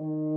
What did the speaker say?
com